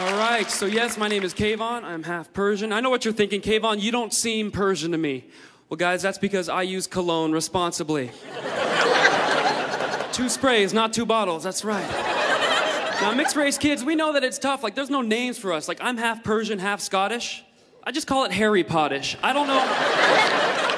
All right, so yes, my name is K-von. I'm half Persian. I know what you're thinking, K-von, you don't seem Persian to me. Well, guys, that's because I use cologne responsibly. two sprays, not two bottles, that's right. Now, mixed race kids, we know that it's tough. Like, there's no names for us. Like, I'm half Persian, half Scottish. I just call it Harry Pottish. I don't know.